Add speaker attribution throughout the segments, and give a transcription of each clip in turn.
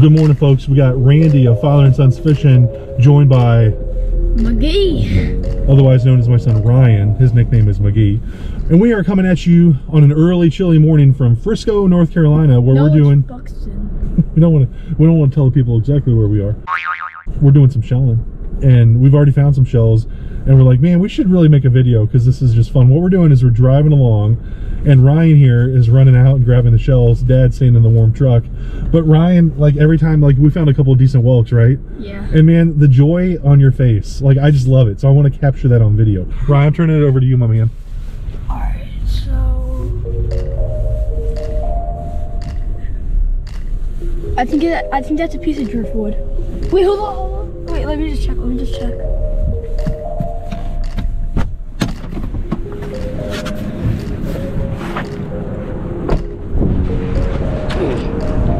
Speaker 1: Good morning, folks. We got Randy of Father and Sons Fishing, joined by
Speaker 2: McGee.
Speaker 1: otherwise known as my son Ryan. His nickname is McGee. And we are coming at you on an early, chilly morning from Frisco, North Carolina, where
Speaker 2: No,
Speaker 1: we're doing.
Speaker 2: Buxton.
Speaker 1: We don't want to. We don't want to tell the people exactly where we are. We're doing some shelling, and we've already found some shells. And we're like, man, we should really make a video because this is just fun. What we're doing is we're driving along, and Ryan here is running out and grabbing the shells. Dad's staying in the warm truck, but Ryan, like every time, like we found a couple of decent whelks, right?
Speaker 2: Yeah.
Speaker 1: And man, the joy on your face, like I just love it. So I want to capture that on video. Ryan, I'm turning it over to you, my man.
Speaker 2: Alright, so. I think it, I think that's a piece of driftwood. Wait, hold on, hold on. Wait, let me just check. Let me just check.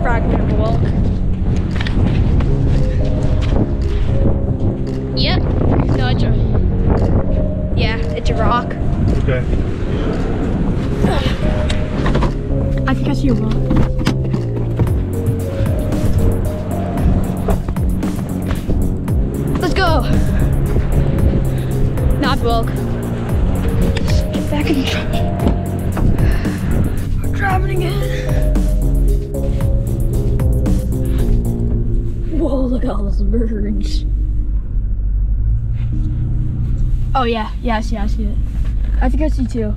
Speaker 2: Fragment whelk. In. We're driving again. Whoa, look at all those birds. Oh yeah, yeah, I see, I see it. I think I see two.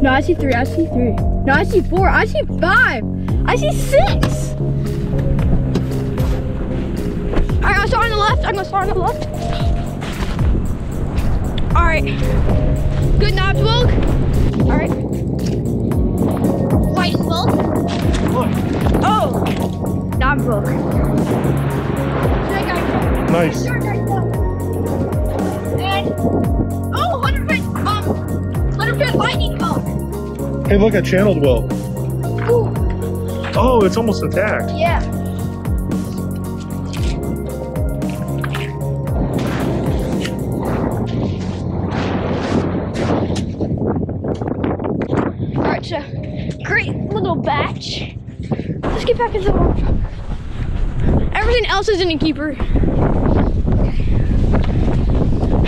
Speaker 2: No, I see three. I see three. No, I see four. I see five. I see six. All right, I'm starting on the left. I'm gonna start on the left. All right. Good knobs, whelk. All right. White whelk. Oh, knob whelk. whelk.
Speaker 1: Nice.
Speaker 2: whelk. And oh, 100 um, 100 lightning whelk.
Speaker 1: Hey, look, I channeled well.
Speaker 2: Ooh.
Speaker 1: Oh, it's almost attacked.
Speaker 2: Yeah. Little batch. Let's get back into the warm truck. Everything else is in a keeper.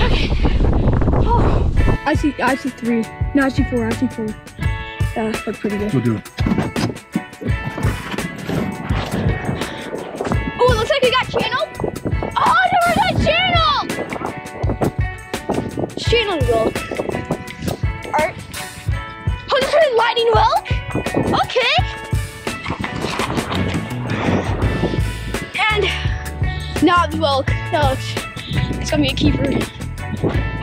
Speaker 2: Okay. Oh. I see I see three. No, I see four. I see four. Uh, that's pretty good.
Speaker 1: We'll do it.
Speaker 2: Oh, it looks like we got channel. Oh, never got channel. Channel whelk. Alright. Oh, this is lightning whelk. Okay. And knobs whelk. No, it's, gonna be a keeper.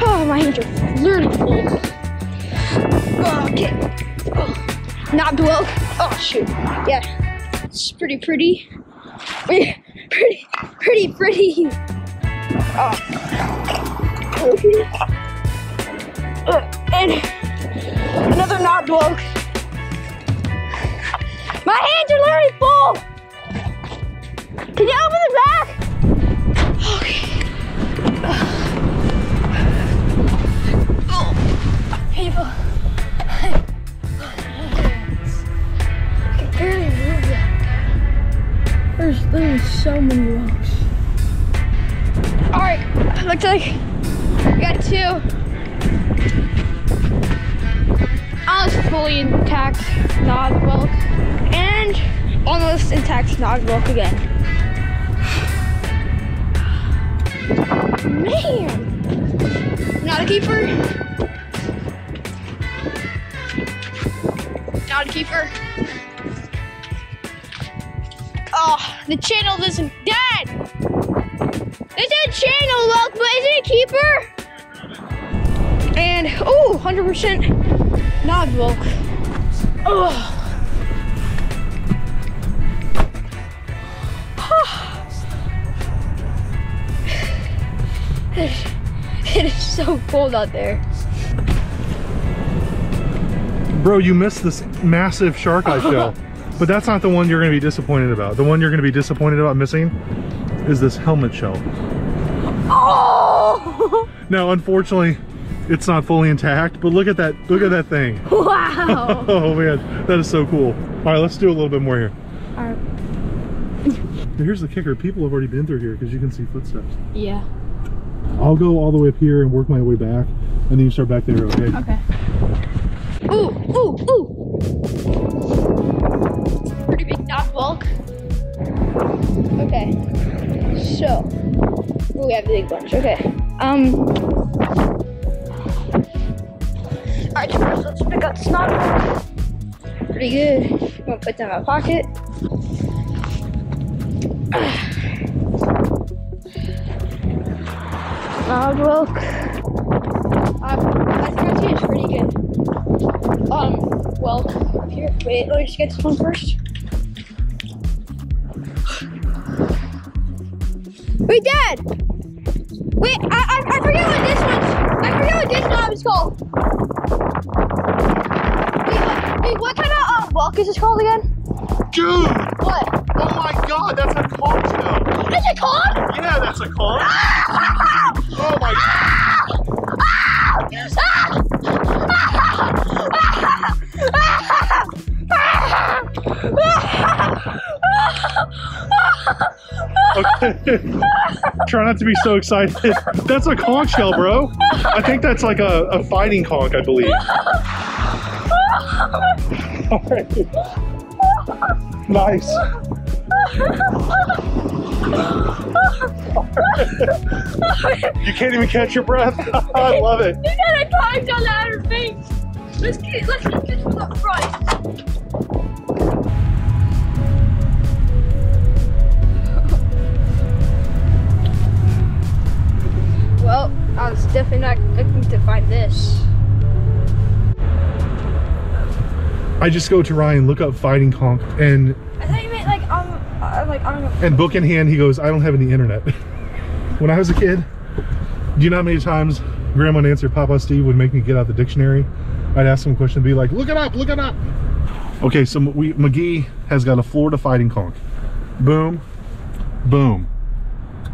Speaker 2: Oh, my hands are literally full. Okay. Oh, knobbed whelk. Oh shoot. Yeah. It's pretty pretty. Pretty, pretty, pretty. Oh. Okay. Uh, and another knot bloke. My hands are literally full. Can you open the back? Okay. Oh, painful. I can barely move that. There's so many rocks. Alright, looks like we got two. Almost fully intact knobbed whelk almost intact knobbed whelk again. Man! Not a keeper. Not a keeper. Oh, the channel isn't dead. It's a channel whelk, but is it a keeper? And oh, 100% not whelk. So cold out there.
Speaker 1: Bro, you missed this massive shark eye shell. But that's not the one you're going to be disappointed about. The one you're going to be disappointed about missing is this helmet shell.
Speaker 2: Oh!
Speaker 1: Now, unfortunately, it's not fully intact, but look at that, look at that thing.
Speaker 2: Wow.
Speaker 1: Oh man, that is so cool. All right, let's do a little bit more here.
Speaker 2: Alright.
Speaker 1: Here's the kicker. People have already been through here because you can see footsteps.
Speaker 2: Yeah.
Speaker 1: I'll go all the way up here and work my way back, and then you start back there, okay?
Speaker 2: Okay. Ooh, ooh, ooh. Pretty big knob whelk. Okay. So, ooh, we have a big bunch. Okay. Um. Alright, first let's pick up this knob. Pretty good. I'm gonna put that in my pocket. Knob whelk. Um, I think our team's pretty good. Um, well, here. Wait, let me just get this one first. Wait, Dad! Wait, I, I, I forget what this one's. I forget what this knob is called. Wait, what, wait, what kind of um, whelk is this called again?
Speaker 1: Dude!
Speaker 2: What?
Speaker 1: Oh my god, that's a conch shell!
Speaker 2: Is it called?
Speaker 1: Yeah, that's a conch! Oh Try not to be so excited. That's a conch shell, bro. I think that's like a, a fighting conch, I believe. Nice. You can't even catch your breath. I love it.
Speaker 2: You got a conch on the outer face. Let's get let's get this one up front. Well, I was definitely not looking to find this.
Speaker 1: I just go to Ryan, look up fighting conch, and
Speaker 2: I thought you meant like on uh, like on
Speaker 1: and book in hand, he goes, I don't have any internet. when I was a kid, do you know how many times Grandma Nancy or Papa Steve would make me get out the dictionary? I'd ask him a question and be like, look it up, look it up. Okay, so we, McGee has got a Florida fighting conch. Boom, boom.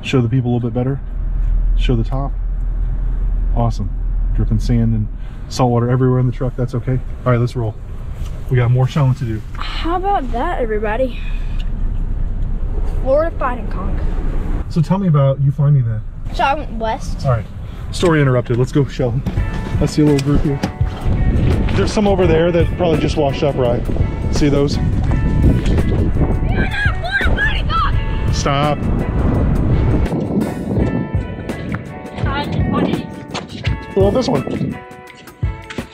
Speaker 1: Show the people a little bit better. Show the top. Awesome. Dripping sand and salt water everywhere in the truck. That's okay. All right, let's roll. We got more shelling to do.
Speaker 2: How about that, everybody? Florida fighting conch.
Speaker 1: So tell me about you finding that.
Speaker 2: So I went west.
Speaker 1: All right. Story interrupted. Let's go, Sheldon. I see a little group here. There's some over there that probably just washed up, right? See those?
Speaker 2: Florida fighting conch.
Speaker 1: Stop. Well, this one.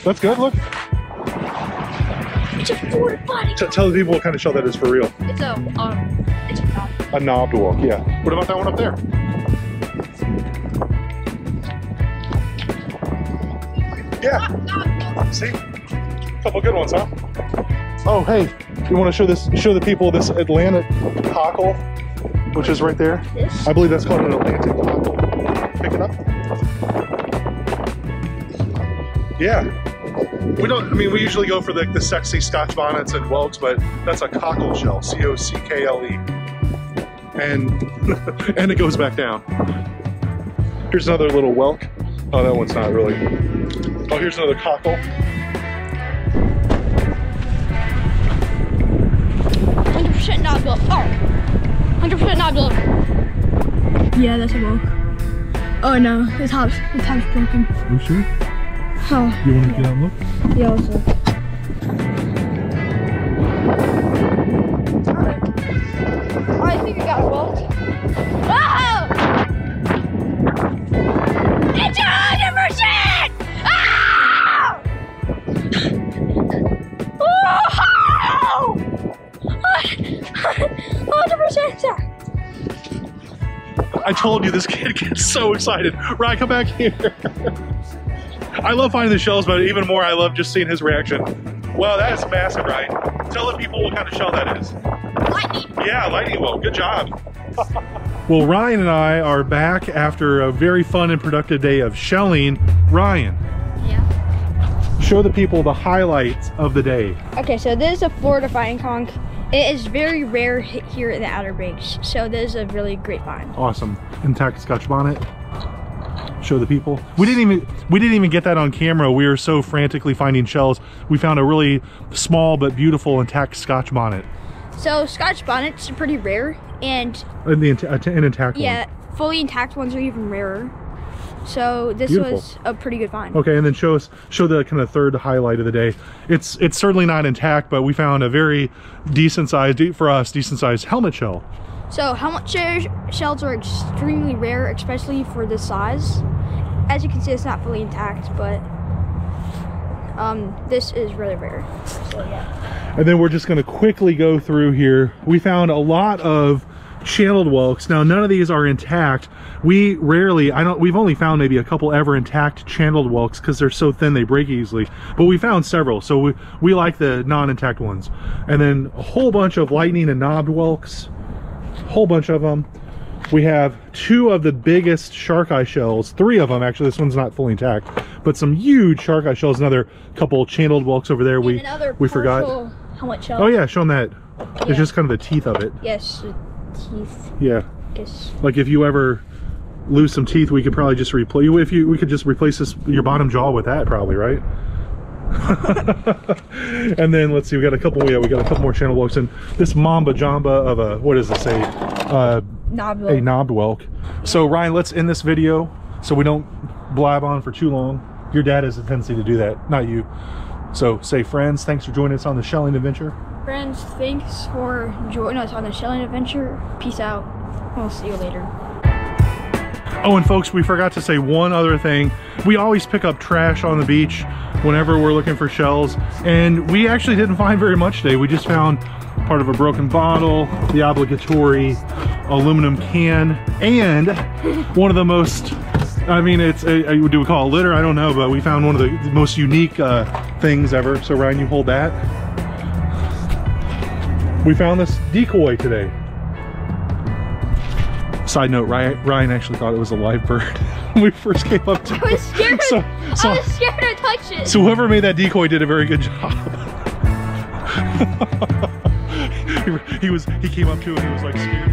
Speaker 1: That's good. Look.
Speaker 2: It's a Florida fighting
Speaker 1: T- tell the people what kind of shell that is for real.
Speaker 2: It's a um, it's a knob.
Speaker 1: A knobbed whelk. Yeah. What about that one up there? Yeah. See? A Couple good ones, huh? Oh, hey. You want to show this? Show the people this Atlantic cockle, which is right there.
Speaker 2: This?
Speaker 1: I believe that's called an Atlantic cockle. Yeah. We don't. I mean, we usually go for the, the sexy Scotch bonnets and whelks, but that's a cockle shell. C O C K L E. And and it goes back down. Here's another little whelk. Oh, that one's not really. Oh, here's another cockle.
Speaker 2: Hundred percent knob built. Oh, hundred percent knob built. Yeah, that's a whelk. Oh no, the top's the top's broken.
Speaker 1: You sure?
Speaker 2: Oh,
Speaker 1: You want to get out and look?
Speaker 2: yeah, let's look. Oh, I think we got a whelk. Oh! It's a hundred percent! Oh! Oh! Hundred percent!
Speaker 1: I told you this kid gets so excited. Ryan, come back here. I love finding the shells, but even more, I love just seeing his reaction. Wow, that is massive, Ryan. Tell the people what kind of shell that is.
Speaker 2: Lightning!
Speaker 1: Yeah, lightning whelk. Good job. well, Ryan and I are back after a very fun and productive day of shelling. Ryan,
Speaker 2: Yeah.
Speaker 1: show the people the highlights of the day.
Speaker 2: Okay, so this is a Florida fighting conch. It is very rare here in the Outer Banks, so this is a really great find.
Speaker 1: Awesome. Intact Scotch bonnet. Show the people. We didn't even we didn't even get that on camera. We were so frantically finding shells. We found a really small but beautiful intact Scotch bonnet.
Speaker 2: So Scotch bonnets are pretty rare, and
Speaker 1: And the uh, an intact
Speaker 2: yeah, fully intact ones are even rarer. So this
Speaker 1: Beautiful.
Speaker 2: was a pretty good find.
Speaker 1: Okay, and then show us show the kind of third highlight of the day. It's it's certainly not intact, but we found a very decent sized for us decent sized helmet shell.
Speaker 2: So helmet sh- shells are extremely rare, especially for this size. As you can see, it's not fully intact, but um, this is really rare. So yeah.
Speaker 1: And then we're just going to quickly go through here. We found a lot of channeled whelks. Now, none of these are intact. We rarely, I don't, we've only found maybe a couple ever intact channeled whelks because they're so thin they break easily. But we found several, so we, we like the non-intact ones. And then a whole bunch of lightning and knobbed whelks, whole bunch of them. We have two of the biggest shark eye shells, three of them actually. This one's not fully intact, but some huge shark eye shells. Another couple channeled whelks over there. we
Speaker 2: And another
Speaker 1: we forgot.
Speaker 2: helmet shell.
Speaker 1: Oh yeah, show them that.
Speaker 2: Yeah.
Speaker 1: It's just kind of the teeth of it.
Speaker 2: Yes, teeth.
Speaker 1: Yeah,
Speaker 2: Yes.
Speaker 1: like if you ever lose some teeth, we could probably just replace. You if you, we could just replace this your bottom jaw with that, probably, right? and then let's see, we got a couple. Yeah, we got a couple more channel whelks, and this mamba jamba of a what is does it say? Uh,
Speaker 2: Knob
Speaker 1: a knobbed whelk. So Ryan, let's end this video so we don't blab on for too long. Your dad has a tendency to do that, not you. So say friends, thanks for joining us on the shelling adventure.
Speaker 2: Friends, thanks for joining us on the shelling adventure. Peace out. We'll see you later.
Speaker 1: Oh, and folks, we forgot to say one other thing. We always pick up trash on the beach whenever we're looking for shells, and we actually didn't find very much today. We just found part of a broken bottle, the obligatory aluminum can, and one of the most, I mean, it's, a, a- do we call it litter? I don't know, but we found one of the most unique uh, things ever. So Ryan, you hold that. We found this decoy today. Side note, Ryan, Ryan actually thought it was a live bird when we first came up to
Speaker 2: I was scared.
Speaker 1: So, so,
Speaker 2: I was scared to touch it.
Speaker 1: so whoever made that decoy did a very good job. he, he was, he came up to it and he was like scared.